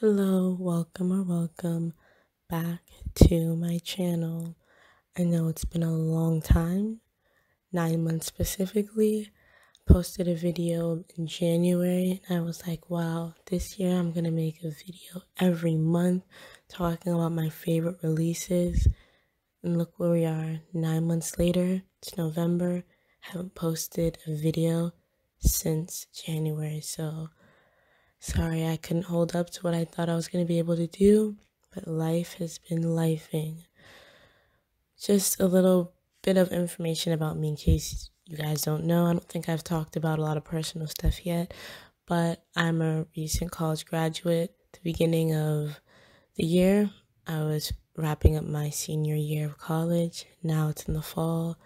Hello, welcome or welcome back to my channel. I know it's been a long time, nine months specifically. Posted a video in January and I was like, wow, this year I'm gonna make a video every month talking about my favorite releases. And look where we are, nine months later, it's November. haven't posted a video since January, so Sorry I couldn't hold up to what I thought I was going to be able to do, but life has been lifing. Just a little bit of information about me in case you guys don't know. I don't think I've talked about a lot of personal stuff yet, but I'm a recent college graduate. The beginning of the year, I was wrapping up my senior year of college. Now it's in the fall.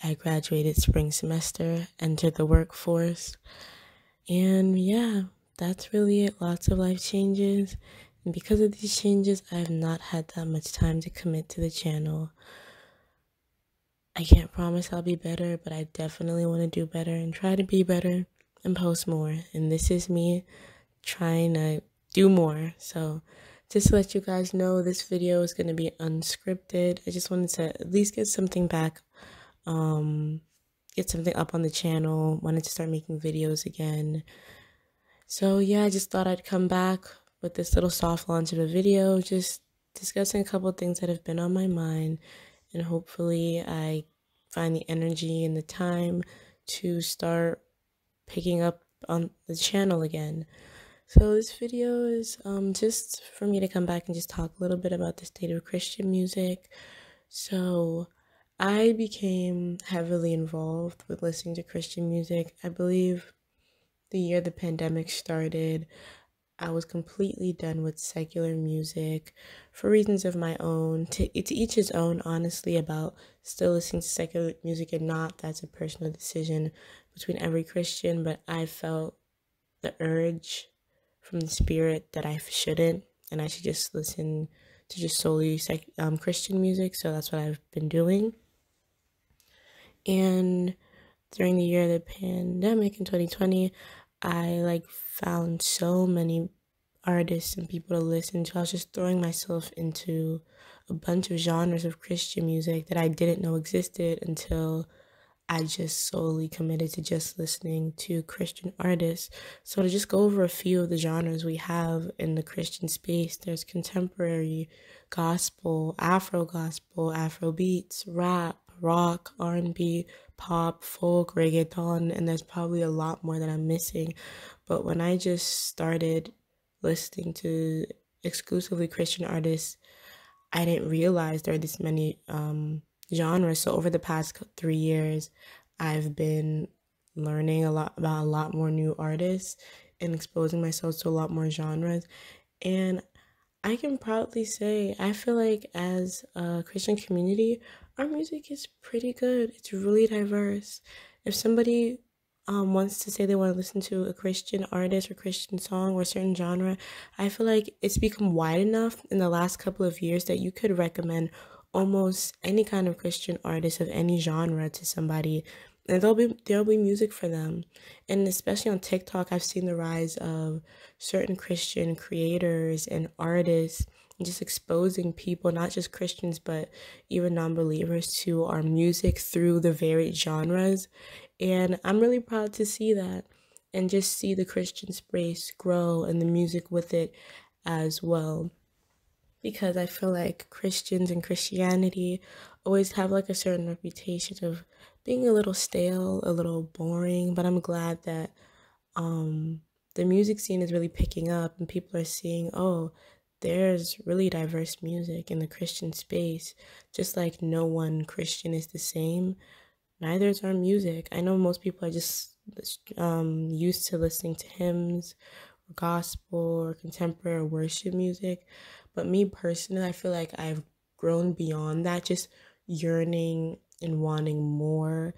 I graduated spring semester, entered the workforce, and yeah, that's really it. Lots of life changes. And because of these changes, I have not had that much time to commit to the channel. I can't promise I'll be better, but I definitely want to do better and try to be better and post more. And this is me trying to do more. So, just to let you guys know, this video is going to be unscripted. I just wanted to at least get something back, um, get something up on the channel. Wanted to start making videos again. So yeah, I just thought I'd come back with this little soft launch of a video, just discussing a couple things that have been on my mind, and hopefully I find the energy and the time to start picking up on the channel again. So this video is um, just for me to come back and just talk a little bit about the state of Christian music. So I became heavily involved with listening to Christian music. I believe the year the pandemic started, I was completely done with secular music for reasons of my own. To, to each his own, honestly, about still listening to secular music or not. That's a personal decision between every Christian, but I felt the urge from the spirit that I shouldn't and I should just listen to just solely sec- um, Christian music. So that's what I've been doing. And during the year of the pandemic in 2020, I like found so many artists and people to listen to. I was just throwing myself into a bunch of genres of Christian music that I didn't know existed until I just solely committed to just listening to Christian artists. So to just go over a few of the genres we have in the Christian space, there's contemporary gospel, Afro gospel, Afro beats, rap, rock, R&B, pop, folk, reggaeton, and there's probably a lot more that I'm missing. But when I just started listening to exclusively Christian artists, I didn't realize there are this many um, genres. So over the past three years, I've been learning a lot about a lot more new artists and exposing myself to a lot more genres. And I can proudly say, I feel like as a Christian community, our music is pretty good. It's really diverse. If somebody um, wants to say they want to listen to a Christian artist or Christian song or a certain genre, I feel like it's become wide enough in the last couple of years that you could recommend almost any kind of Christian artist of any genre to somebody and there'll be there'll be music for them and especially on tiktok i've seen the rise of certain christian creators and artists just exposing people, not just Christians, but even non believers, to our music through the varied genres. And I'm really proud to see that and just see the Christian space grow and the music with it as well. Because I feel like Christians and Christianity always have like a certain reputation of being a little stale, a little boring, but I'm glad that um the music scene is really picking up and people are seeing, oh, there's really diverse music in the Christian space. Just like no one Christian is the same, neither is our music. I know most people are just um, used to listening to hymns or gospel or contemporary or worship music. But me personally, I feel like I've grown beyond that, just yearning and wanting more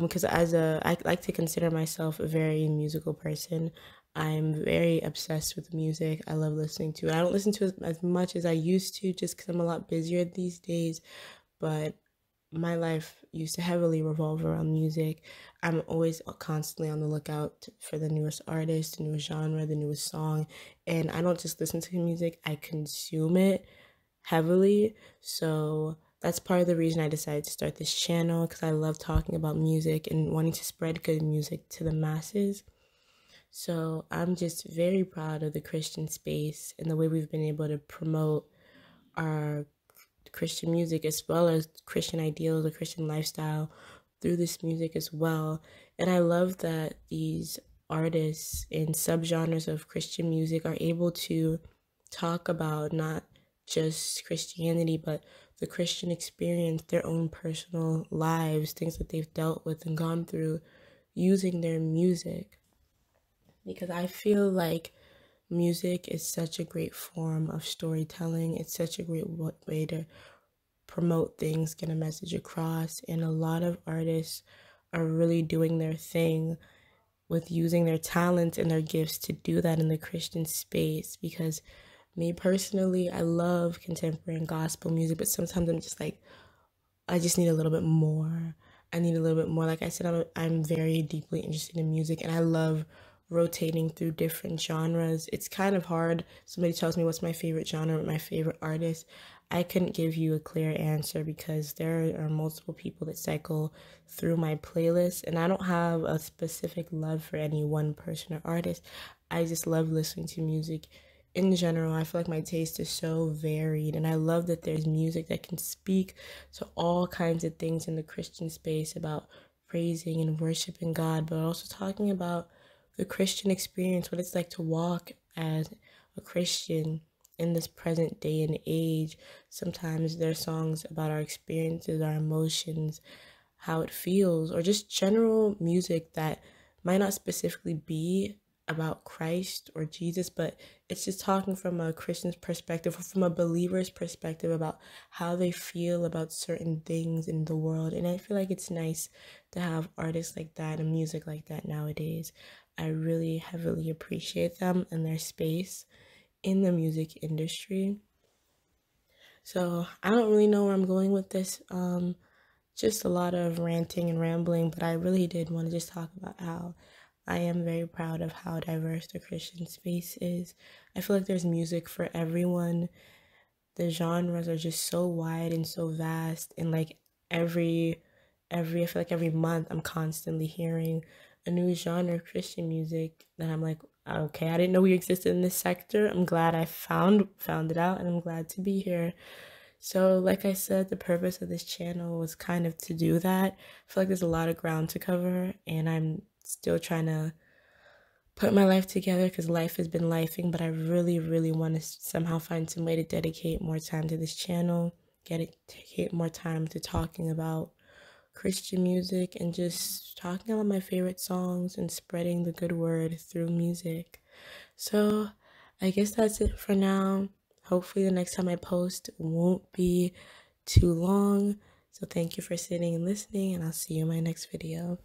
because um, as a I like to consider myself a very musical person. I'm very obsessed with music. I love listening to it. I don't listen to it as much as I used to just because I'm a lot busier these days. But my life used to heavily revolve around music. I'm always constantly on the lookout for the newest artist, the newest genre, the newest song. And I don't just listen to music, I consume it heavily. So that's part of the reason I decided to start this channel because I love talking about music and wanting to spread good music to the masses. So I'm just very proud of the Christian space and the way we've been able to promote our Christian music as well as Christian ideals, a Christian lifestyle through this music as well. And I love that these artists in subgenres of Christian music are able to talk about not just Christianity, but the Christian experience, their own personal lives, things that they've dealt with and gone through using their music. Because I feel like music is such a great form of storytelling. It's such a great way to promote things, get a message across, and a lot of artists are really doing their thing with using their talents and their gifts to do that in the Christian space because me personally, I love contemporary and gospel music, but sometimes I'm just like I just need a little bit more. I need a little bit more. Like I said, I'm, I'm very deeply interested in music and I love rotating through different genres. It's kind of hard. Somebody tells me what's my favorite genre, my favorite artist. I couldn't give you a clear answer because there are multiple people that cycle through my playlist, and I don't have a specific love for any one person or artist. I just love listening to music in general. I feel like my taste is so varied, and I love that there's music that can speak to all kinds of things in the Christian space about praising and worshiping God, but also talking about the Christian experience, what it's like to walk as a Christian in this present day and age. Sometimes there are songs about our experiences, our emotions, how it feels, or just general music that might not specifically be about Christ or Jesus, but it's just talking from a Christian's perspective or from a believer's perspective about how they feel about certain things in the world. And I feel like it's nice to have artists like that and music like that nowadays. I really heavily appreciate them and their space in the music industry. So I don't really know where I'm going with this. Um, just a lot of ranting and rambling, but I really did want to just talk about how I am very proud of how diverse the Christian space is. I feel like there's music for everyone. The genres are just so wide and so vast, and like every every I feel like every month I'm constantly hearing a new genre of Christian music that I'm like, okay, I didn't know we existed in this sector. I'm glad I found found it out and I'm glad to be here. So, like I said, the purpose of this channel was kind of to do that. I feel like there's a lot of ground to cover and I'm still trying to put my life together because life has been lifing, but I really, really want to somehow find some way to dedicate more time to this channel, get it, dedicate more time to talking about Christian music and just talking about my favorite songs and spreading the good word through music. So, I guess that's it for now. Hopefully, the next time I post won't be too long. So, thank you for sitting and listening, and I'll see you in my next video.